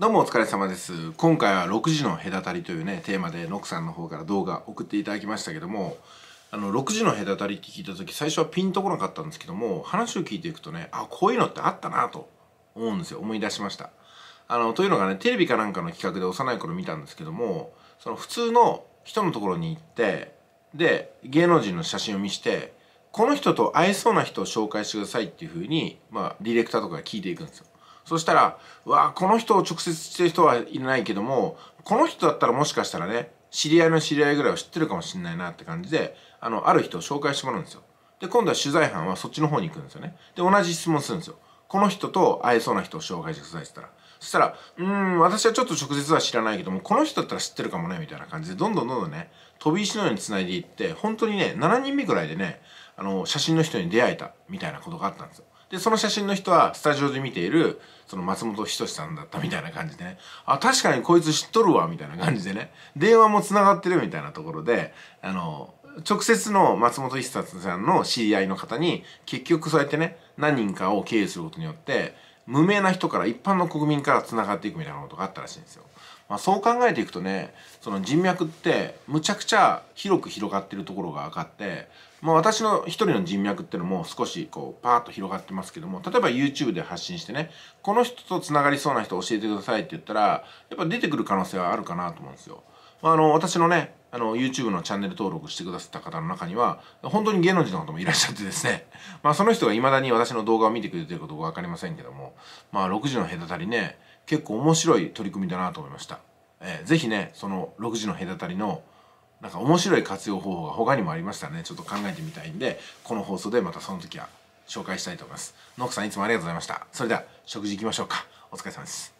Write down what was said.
どうもお疲れ様です。今回は6時の隔たりというねテーマでノクさんの方から動画送っていただきましたけどもあの6時の隔たりって聞いた時最初はピンとこなかったんですけども話を聞いていくとねあこういうのってあったなと思うんですよ。思い出しました。あのというのがねテレビかなんかの企画で幼い頃見たんですけどもその普通の人のところに行ってで芸能人の写真を見してこの人と会えそうな人を紹介してくださいっていうふうに、まあ、ディレクターとかが聞いていくんですよ。そしたら、うわこの人を直接知ってる人はいないけども、この人だったらもしかしたらね、知り合いの知り合いぐらいは知ってるかもしれないなって感じで、あの、ある人を紹介してもらうんですよ。で、今度は取材班はそっちの方に行くんですよね。で、同じ質問するんですよ。この人と会えそうな人を紹介してくださいって言ったら。そしたら、うーん、私はちょっと直接は知らないけども、この人だったら知ってるかもね、みたいな感じで、どんどんどんどんね、飛び石のように繋いでいって、本当にね、7人目ぐらいでね、あの、写真の人に出会えた、みたいなことがあったんですよ。で、その写真の人は、スタジオで見ている、その松本人志さんだったみたいな感じでね、あ、確かにこいつ知っとるわ、みたいな感じでね、電話も繋がってるみたいなところで、あの、直接の松本一冊さんの知り合いの方に、結局そうやってね、何人かを経営することによって、無名な人から一般の国民から繋がっていくみたいなことがあったらしいんですよ。まあ、そう考えていくとねその人脈ってむちゃくちゃ広く広がってるところが分かって、まあ、私の一人の人脈ってのも少しこうパーッと広がってますけども例えば YouTube で発信してねこの人とつながりそうな人教えてくださいって言ったらやっぱ出てくる可能性はあるかなと思うんですよ。あ、の私のねあの YouTube のチャンネル登録してくださった方の中には本当に芸能人の方もいらっしゃってですね まあその人がいまだに私の動画を見てくれてることが分かりませんけどもまあ6時の隔たりね結構面白い取り組みだなと思いました。えー、ぜひね、その6時の隔たりのなんか面白い活用方法が他にもありましたらね、ちょっと考えてみたいんで、この放送でまたその時は紹介したいと思います。ノックさんいつもありがとうございました。それでは食事行きましょうか。お疲れ様です。